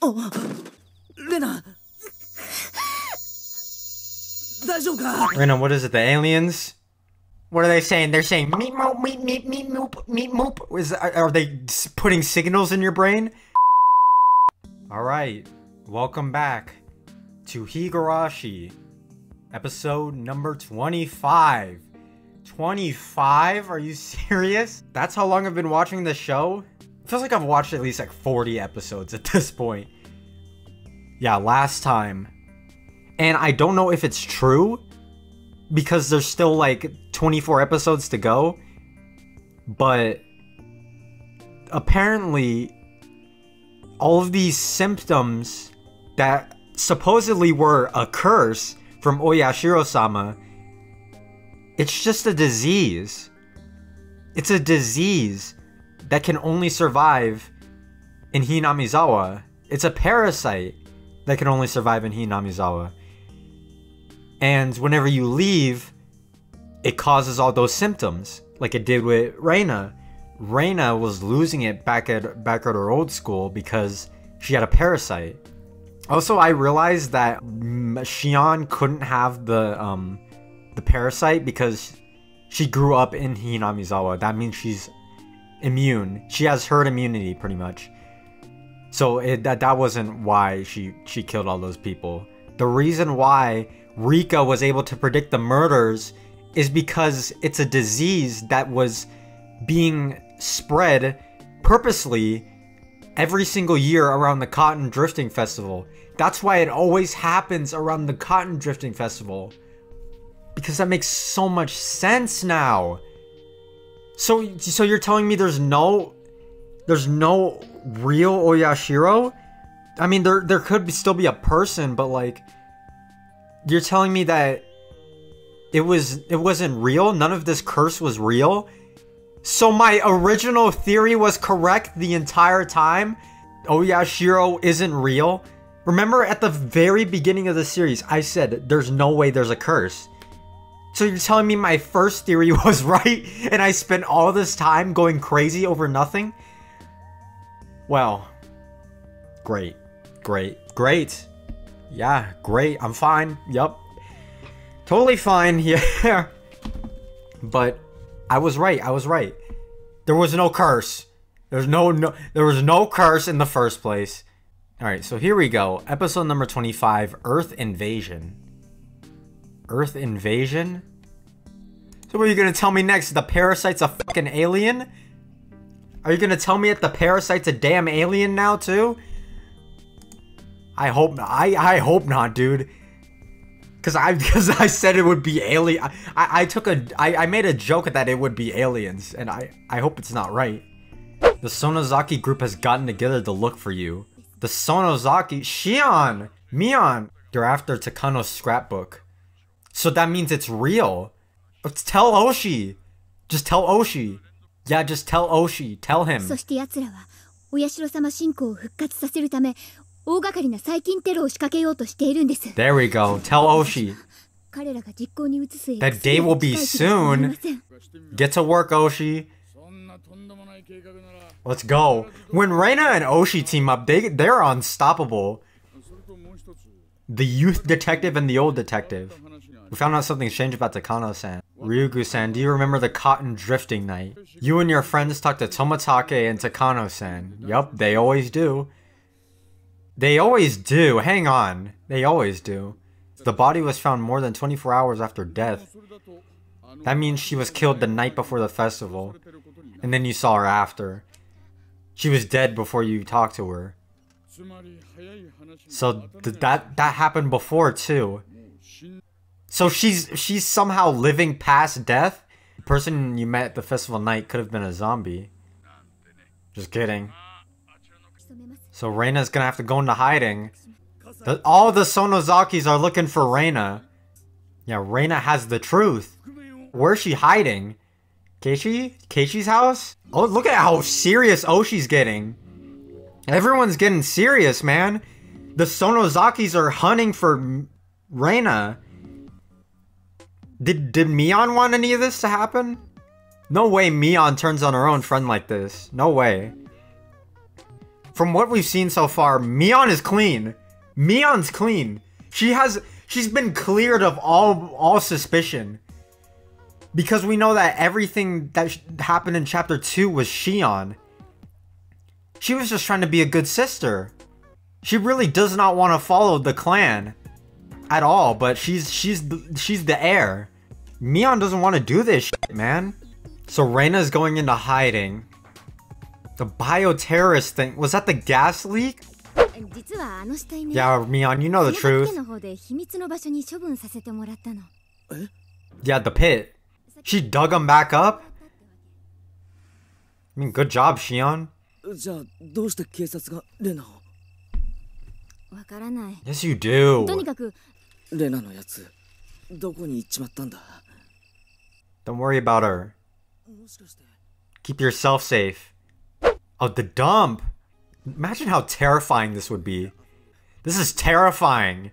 あレナ大丈夫か Rena, what is it? The aliens? What are they saying? They're saying meep moop meep meep meep moop meep moop. Is are are they s- putting signals in your brain? All right, welcome back to Higurashi, episode number twenty-five. Twenty-five? Are you serious? That's how long I've been watching the show. Feels like I've watched at least like forty episodes at this point. Yeah, last time and I don't know if it's true because there's still like 24 episodes to go. But apparently, all of these symptoms that supposedly were a curse from Oyashiro sama, it's just a disease. It's a disease that can only survive in Hinamizawa. It's a parasite that can only survive in Hinamizawa. And whenever you leave, it causes all those symptoms, like it did with Reina. Reina was losing it back at back at her old school because she had a parasite. Also, I realized that Shion couldn't have the um the parasite because she grew up in Hinamizawa. That means she's immune. She has herd immunity pretty much. So it, that that wasn't why she she killed all those people. The reason why Rika was able to predict the murders is because it's a disease that was being spread purposely every single year around the Cotton Drifting Festival. That's why it always happens around the Cotton Drifting Festival. Because that makes so much sense now. So so you're telling me there's no there's no real Oyashiro? I mean there there could be, still be a person, but like you're telling me that it was it wasn't real? None of this curse was real? So my original theory was correct the entire time? Oyashiro isn't real? Remember at the very beginning of the series, I said there's no way there's a curse. So you're telling me my first theory was right and I spent all this time going crazy over nothing? Well, great, great, great. Yeah, great. I'm fine. Yup. Totally fine. Yeah. but I was right. I was right. There was no curse. There's no no there was no curse in the first place. All right, so here we go. Episode number 25, Earth Invasion. Earth Invasion? So what are you to tell me next? The parasite's a fucking alien? Are you to tell me that the parasite's a damn alien now too? I hope I I hope not, dude. Cause I because I said it would be alien. I, I, I took a I, I made a joke that it would be aliens, and I I hope it's not right. The Sonozaki group has gotten together to look for you. The Sonozaki Shion Mion. They're after Takano's scrapbook. So that means it's real. Let's tell Oshi. Just tell Oshi. Yeah, just tell Oshi. Tell him. そして奴らはお社様信仰を復活させるため大掛かりな細菌テロを仕掛けようとしているんです There we go. Tell Oshi. 彼らが実行に移す That day will be soon. Get to work, Oshi. Let's go. When Reina and Oshi team up, they they're unstoppable. The youth detective and the old detective. We found out something strange about Takano-san. Ryugu-san, do you remember the cotton drifting night? You and your friends talked to Tomitake and Takano-san. Yup, they always do. They always do. Hang on. They always do. The body was found more than 24 hours after death. That means she was killed the night before the festival. And then you saw her after. She was dead before you talked to her. So th- that that happened before too. So she's she's somehow living past death. The person you met at the festival night could have been a zombie. Just kidding. So Reina's gonna have to go into hiding. The, all the Sonozakis are looking for Reina. Yeah, Reina has the truth. Where's she hiding? Keishi? Keishi's house? Oh, look at how serious Oshi's getting. Everyone's getting serious, man. The Sonozakis are hunting for Reina. Did did Mion want any of this to happen? No way Mion turns on her own friend like this. No way. from what we've seen so far, Mion is clean. Mion's clean. She has she's been cleared of all all suspicion. Because we know that everything that happened in chapter 2 was Shion. She was just trying to be a good sister. She really does not want to follow the clan at all, but she's she's she's the heir. Mion doesn't want to do this shit, man. So Reyna's going into hiding. The bioterrorist thing, was that the gas leak? Yeah, Mion, you know the truth. Yeah, the pit. She dug him back up? I mean, good job, Shion. Yes, you do. かくレナのやつどこに行っちまったんだ Don't worry about her. もしかして Keep yourself safe. Oh, the dump. Imagine how terrifying this would be. This is terrifying.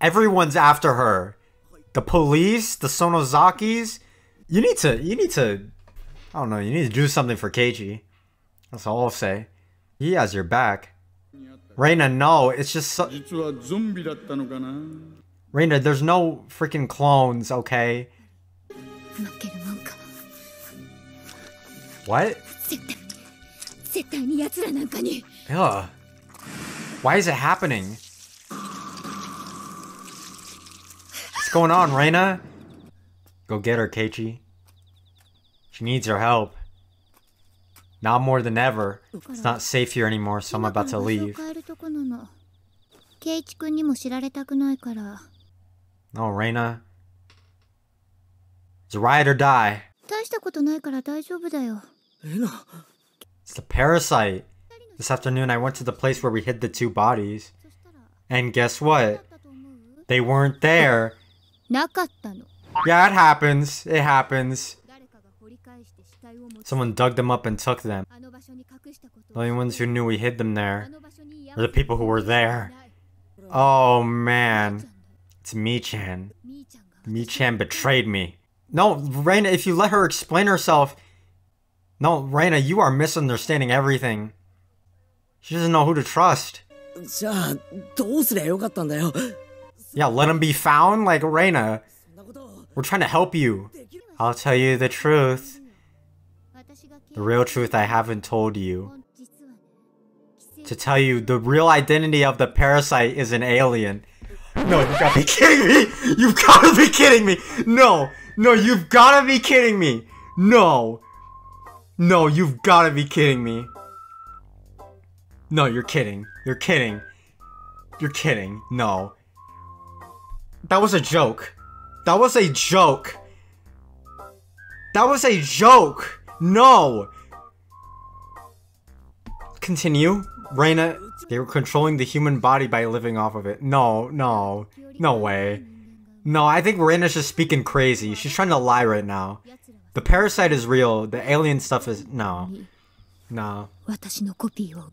Everyone's after her. The police, the Sonozakis. You need to, you need to, I don't know, you need to do something for Keiji. That's all I'll say. He has your back. Reina, no, it's just so. Reina, there's no freaking clones, okay? What? Ugh. Why is it happening? What's going on, Reina? Go get her, Keiichi. She needs your help. Now more than ever, it's not safe here anymore, so I'm about to leave. No, Reina. It's a ride or die. It's the parasite. This afternoon I went to the place where we hid the two bodies. And guess what? They weren't there. Yeah, it happens. It happens. Someone dug them up and took them. The only ones who knew we hid them there are the people who were there. Oh man. It's Mi-chan. Mi-chan betrayed me. No, Reina, if you let her explain herself... No, Reina, you are misunderstanding everything. She doesn't know who to trust. Yeah, let him be found? Like, Reina, we're trying to help you. I'll tell you the truth. The real truth I haven't told you. To tell you, the real identity of the parasite is an alien. No, you've gotta be kidding me! You've gotta be kidding me! No! No, you've gotta be kidding me! No! No, you've gotta be kidding me. No, you're kidding. You're kidding. You're kidding. No. That was a joke. That was a joke. That was a joke! No! Continue. Reina, they were controlling the human body by living off of it. No, no. No way. No, I think Reina's just speaking crazy. She's trying to lie right now. The parasite is real. The alien stuff is... No. No.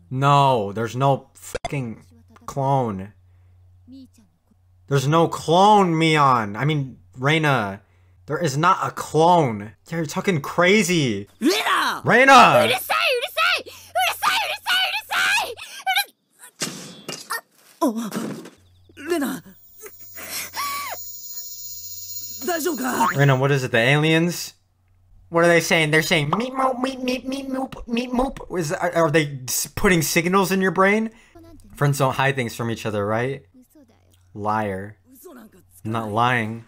No, there's no fucking clone. There's no clone, Mion. I mean, Reina. There is not a clone. Yeah, you're talking crazy. Rena! say? Oh, Rena. Rena, what is it? The aliens? What are they saying? They're saying meep moop meep meep meep moop meep moop. Is are, are they putting signals in your brain? Friends don't hide things from each other, right? Liar. I'm not lying.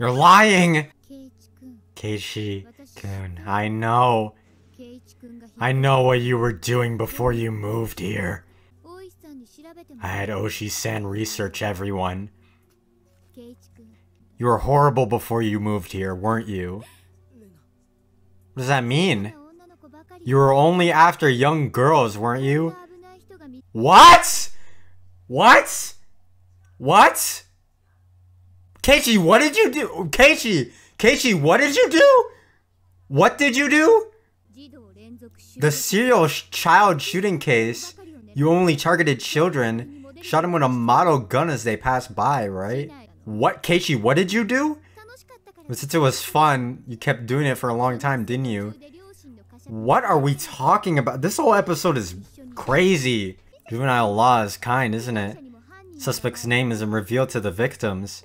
You're lying! Keishi Kun, I know. I know what you were doing before you moved here. I had Oshi-san research everyone. You were horrible before you moved here, weren't you? What does that mean? You were only after young girls, weren't you? What? What? What? Keishi, what did you do? Keishi, Keishi, what did you do? What did you do? The serial child shooting case. You only targeted children. Shot them with a model gun as they passed by, right? What, Keishi, what did you do? Since it was fun, you kept doing it for a long time, didn't you? What are we talking about? This whole episode is crazy. Juvenile law is kind, isn't it? Suspect's name isn't revealed to the victims.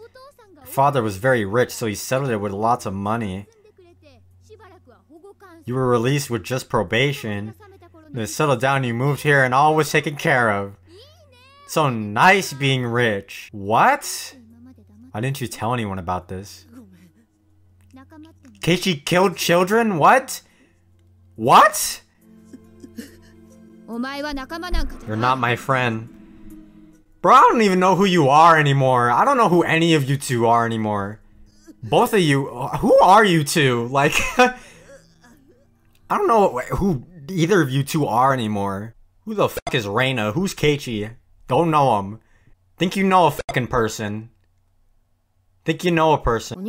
Father was very rich, so he settled it with lots of money. You were released with just probation. Then settled down, you moved here, and all was taken care of. So nice being rich. What? Why didn't you tell anyone about this? Keiichi killed children? What? What? You're not my friend. Bro, I don't even know who you are anymore. I don't know who any of you two are anymore. Both of you, who are you two? Like, I don't know who either of you two are anymore. Who the fuck is Reyna? Who's Keiichi? Don't know him. Think you know a fucking person. Think you know a person.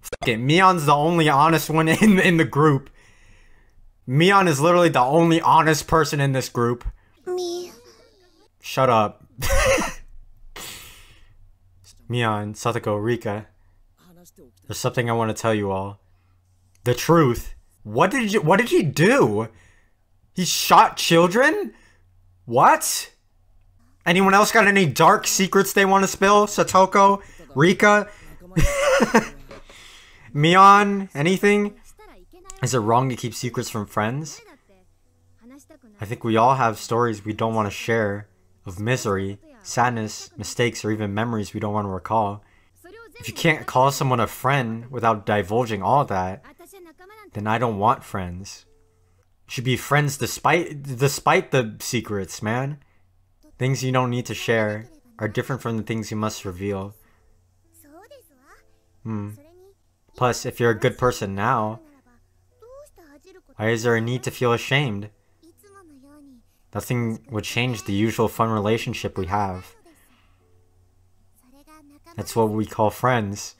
Fuck it, Mion's the only honest one in, in the group. Mion is literally the only honest person in this group. Me Shut up. Mion, Satoko, Rika. There's something I want to tell you all. The truth. What did you what did he do? He shot children? What? Anyone else got any dark secrets they want to spill? Satoko? Rika? Mion? Anything? Is it wrong to keep secrets from friends? I think we all have stories we don't want to share of misery, sadness, mistakes, or even memories we don't want to recall. If you can't call someone a friend without divulging all that, then I don't want friends. Should be friends despite despite the secrets, man. Things you don't need to share are different from the things you must reveal. Hmm. Plus, if you're a good person now, why is there a need to feel ashamed? Nothing would change the usual fun relationship we have. That's what we call friends.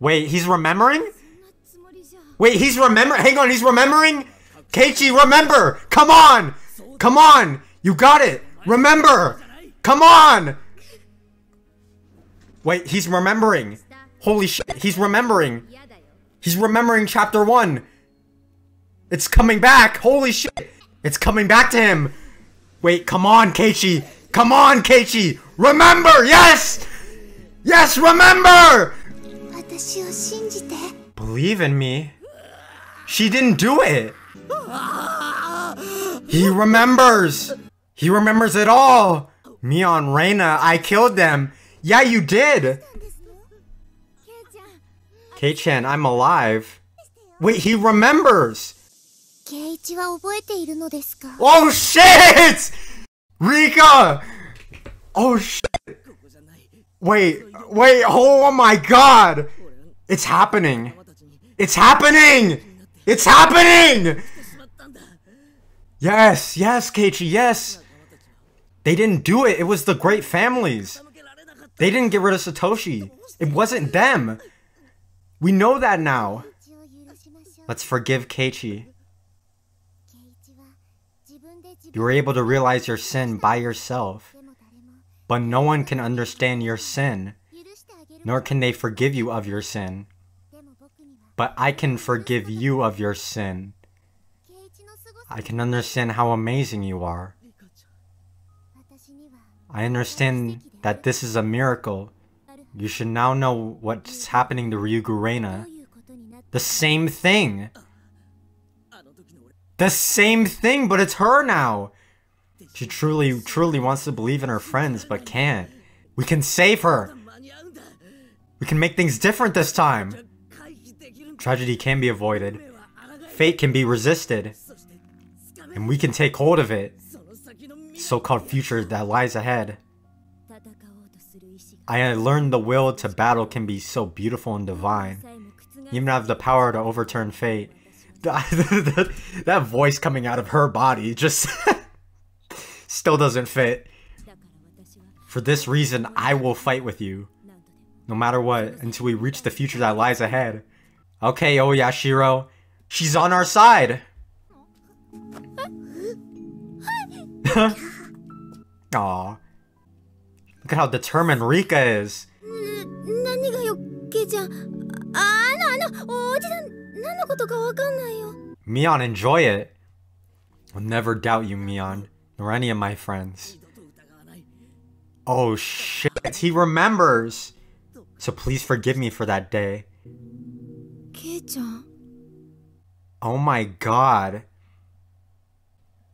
Wait, he's remembering? Wait, he's remembering? Hang on, he's remembering? Keiichi, remember! Come on! Come on! You got it! Remember! Come on! Wait, he's remembering. Holy shit, he's remembering. He's remembering chapter one. It's coming back. Holy shit. It's coming back to him. Wait, come on, Keiichi. Come on, Keiichi. Remember, yes! Yes, remember! Believe in me. She didn't do it. He remembers. He remembers it all. Mion Reina, I killed them. Yeah, you did! Kei-chan, I'm alive. Wait, he remembers! Oh shit! Rika! Oh shit! Wait, wait, oh my god! It's happening! It's happening! It's happening! Yes, yes, Keiichi, yes! They didn't do it, it was the great families! They didn't get rid of Satoshi. It wasn't them. We know that now. Let's forgive Keiichi. You were able to realize your sin by yourself, but no one can understand your sin, nor can they forgive you of your sin. But I can forgive you of your sin. I can understand how amazing you are. I understand that this is a miracle, you should now know what's happening to Ryugu Reina. The same thing! The same thing, but it's her now! She truly, truly wants to believe in her friends, but can't. We can save her! We can make things different this time! Tragedy can be avoided. Fate can be resisted. And we can take hold of it. So-called future that lies ahead. I learned the will to battle can be so beautiful and divine. You even have the power to overturn fate. that voice coming out of her body just still doesn't fit. For this reason, I will fight with you. No matter what, until we reach the future that lies ahead. Okay, oh Oyashiro. She's on our side! Aww. Look at how determined Rika is. Mion, enjoy it. I'll never doubt you, Mion, nor any of my friends. Oh shit, he remembers! So please forgive me for that day. Oh my god.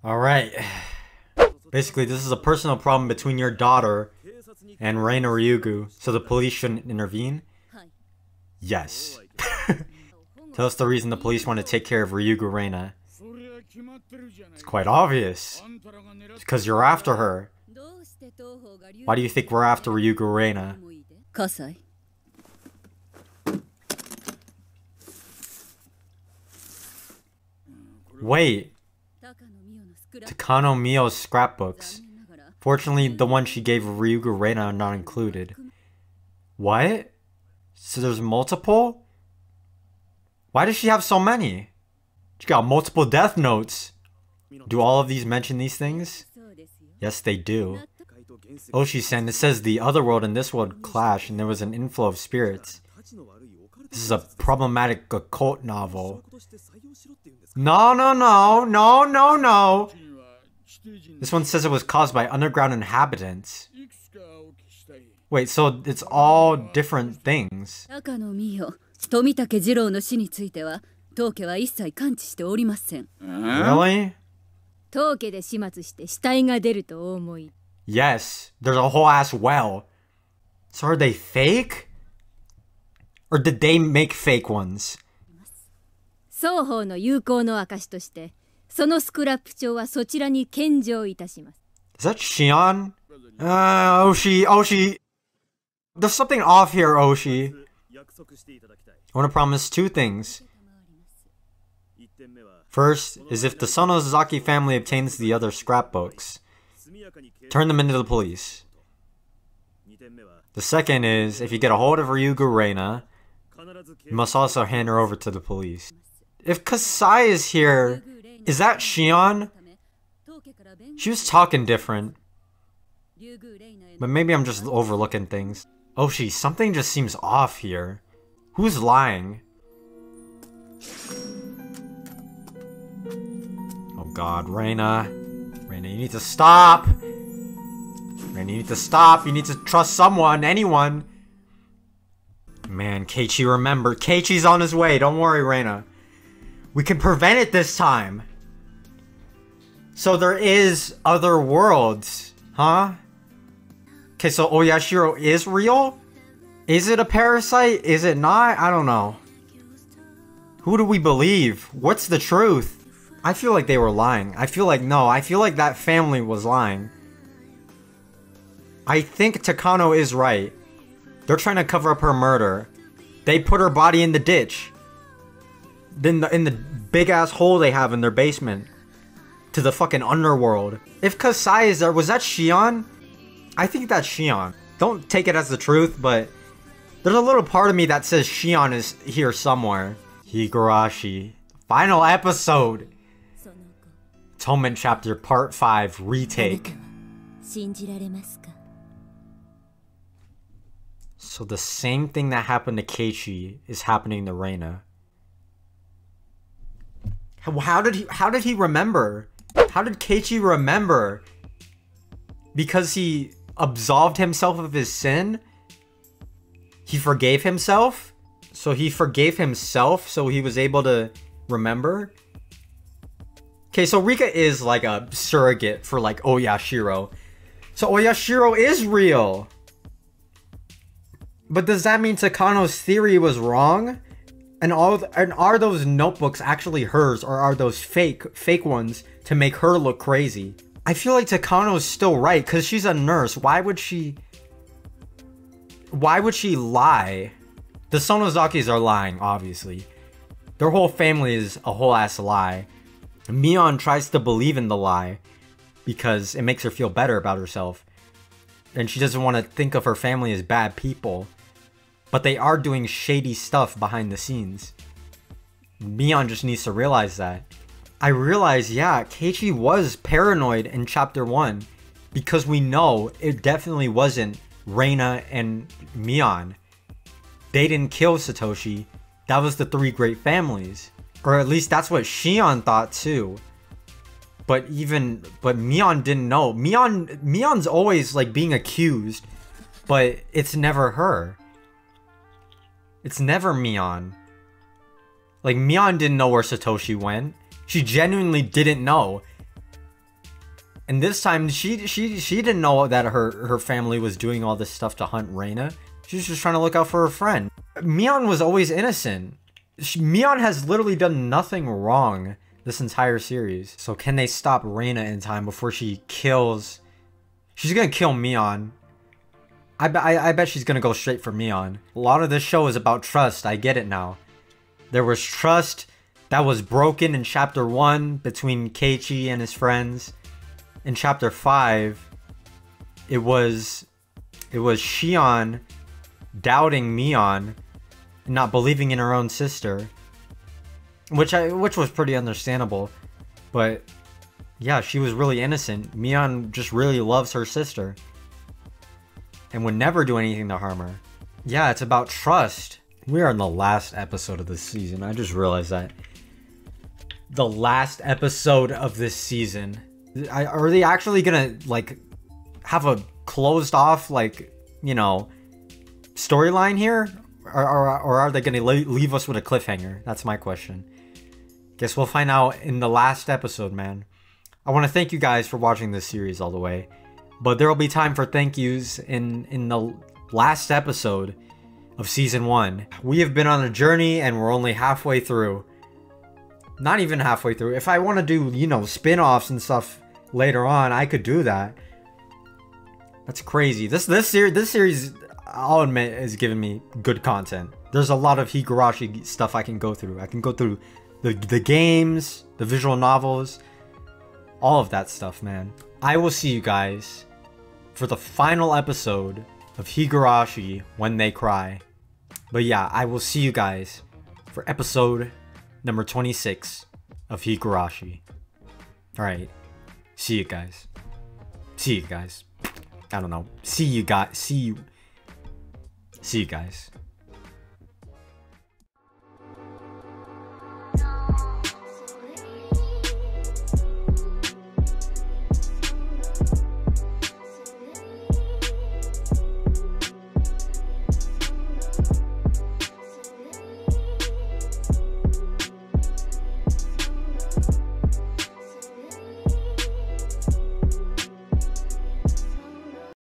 Alright. Basically, this is a personal problem between your daughter and Ryugu, so the police shouldn't intervene? Yes. Tell us the reason the police want to take care of Ryugu Reina. It's quite obvious. It's because you're after her. Why do you think we're after Ryugu Reina? Kasai. Wait. Takano Miyo's scrapbooks. Fortunately, the one she gave Ryugu Reina are not included. What? So there's multiple? Why does she have so many? She got multiple death notes. Do all of these mention these things? Yes, they do. Oh, Oshi-san, it says the other world and this world clash and there was an inflow of spirits. This is a problematic occult novel. No, no, no, no, no, no. には地底人 This one says it was caused by underground inhabitants. いくつかお聞きしたい Wait, so it's all different things. 高野美代富武二郎の死については当家は一切関知しておりません Really? 当家で始末して死体が出るとお思い Yes, there's a whole ass well. So are they fake? Or did they make fake ones? 双方の友好の証として そのスクラップ帳はそちらに献上いたします。Is that Shion? Uh, Oshi, Oshi. There's something off here, Oshi. I want to promise two things. First is if the Sonozaki family obtains the other scrapbooks, turn them into the police. The second is if you get a hold of Ryugu Reina, you must also hand her over to the police. If Kasai is here, is that Shion? She was talking different. But maybe I'm just overlooking things. Oh, she, something just seems off here. Who's lying? Oh god, Reina. Reina, you need to stop! Reina, you need to stop! You need to trust someone, anyone! Man, Keiichi remember. Keiichi's on his way, don't worry, Reina. We can prevent it this time! So there is other worlds, huh? Okay, so Oyashiro is real? Is it a parasite? Is it not? I don't know. Who do we believe? What's the truth? I feel like they were lying. I feel like no, I feel like that family was lying. I think Takano is right. They're trying to cover up her murder. They put her body in the ditch. Then in the big ass hole they have in their basement to the fucking underworld. If Kasai is there, was that Shion? I think that's Shion. Don't take it as the truth, but there's a little part of me that says Shion is here somewhere. Higurashi. Final episode! Atonement Chapter Part 5 Retake. So the same thing that happened to Keiichi is happening to Reina. How did he how did he remember? How did Keiichi remember? Because he absolved himself of his sin? He forgave himself? So he forgave himself so he was able to remember? Okay, so Rika is like a surrogate for like Oyashiro. So Oyashiro is real. But does that mean Takano's theory was wrong? And all and are those notebooks actually hers or are those fake fake ones to make her look crazy? I feel like Takano's still right cuz she's a nurse. Why would she Why would she lie? The Sonozakis are lying, obviously. Their whole family is a whole ass lie. Mion tries to believe in the lie because it makes her feel better about herself. And she doesn't want to think of her family as bad people. But they are doing shady stuff behind the scenes. Mion just needs to realize that. I realize, yeah, Keiichi was paranoid in chapter 1. because we know it definitely wasn't Reina and Mion. They didn't kill Satoshi. That was the three great families. Or at least that's what Shion thought too. But even but Mion didn't know. Mion Mion's always like being accused, but it's never her. It's never Mion. Like Mion didn't know where Satoshi went. She genuinely didn't know. And this time she she she didn't know that her her family was doing all this stuff to hunt Reina. She was just trying to look out for her friend. Mion was always innocent. She, Mion has literally done nothing wrong this entire series. So can they stop Reina in time before she kills? She's gonna kill Mion. I, I, I bet she's gonna go straight for Mion. A lot of this show is about trust. I get it now. There was trust that was broken in chapter 1 between Keiichi and his friends. In chapter 5, it was it was Shion doubting Mion and not believing in her own sister. Which I which was pretty understandable. But yeah, she was really innocent. Mion just really loves her sister. And would never do anything to harm her. Yeah, it's about trust. We are in the last episode of this season. I just realized that. The last episode of this season. I, are they actually gonna, like, have a closed off, like, you know, storyline here? Or, or, or are they gonna leave us with a cliffhanger? That's my question. Guess we'll find out in the last episode, man. I want to thank you guys for watching this series all the way. But there will be time for thank yous in, in the last episode of season one. We have been on a journey and we're only halfway through. Not even halfway through. If I want to do, you know, spin-offs and stuff later on, I could do that. That's crazy. This this series this series I'll admit is giving me good content. There's a lot of Higurashi stuff I can go through. I can go through the the games, the visual novels, all of that stuff, man. I will see you guys for the final episode of Higurashi When They Cry. But yeah, I will see you guys for episode number 26 of Higurashi. Alright, see you guys. See you guys. I don't know. See you guys. See you. See you guys.